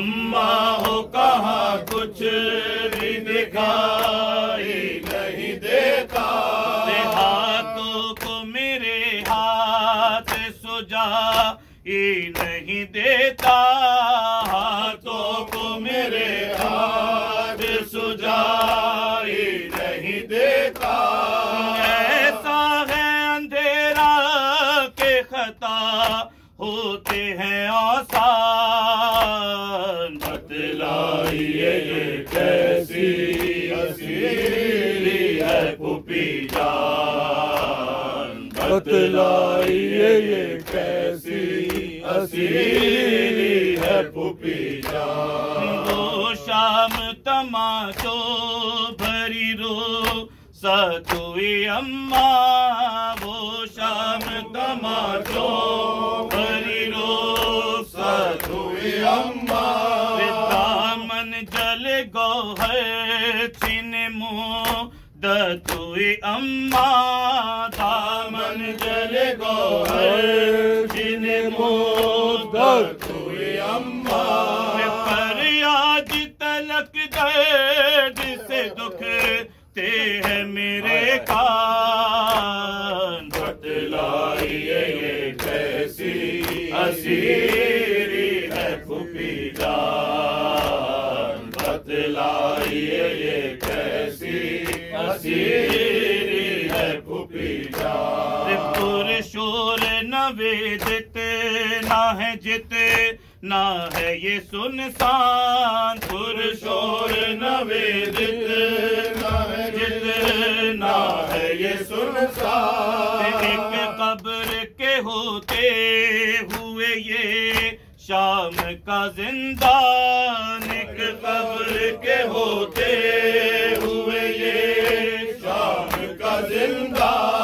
اماں ہو کہاں کچھ بھی دکھائی نہیں دیتا۔ ہاتھوں کو میرے ہاتھ سجا ہی نہیں دیتا۔ ہاتھوں کو میرے ہاتھ سجائی نہیں دیتا۔ ایسا ہے اندھیرا کے خطا ہوتے ہیں آسان۔ بتلائیے یہ کیسی اسیری ہے پھوپھی جان۔ بتلائیے یہ کیسی اسیری ہے پھوپھی جان۔ وہ شام تماشو بھری رو۔ ستوئی اماں وہ شام تماشو جل گو ہے چھن مو دتوئی اماں دامن جل گو ہے چھن مو ستوئی اماں فریاد تلک درد سے دکھ تے ہے میرے کان بتلائیے یہ کیسی جان یہ کیسی اسیری ہے جان؟ پور شور نہ نہ ہے جت نہ ہے یہ سنسان۔ پور شور نہ ہے جت نہ ہے یہ سنسان۔ ایک قبر کے ہوتے ہوئے یہ شام کا زندہ نک قبر کے ہوتے ہوئے یہ شام کا زندہ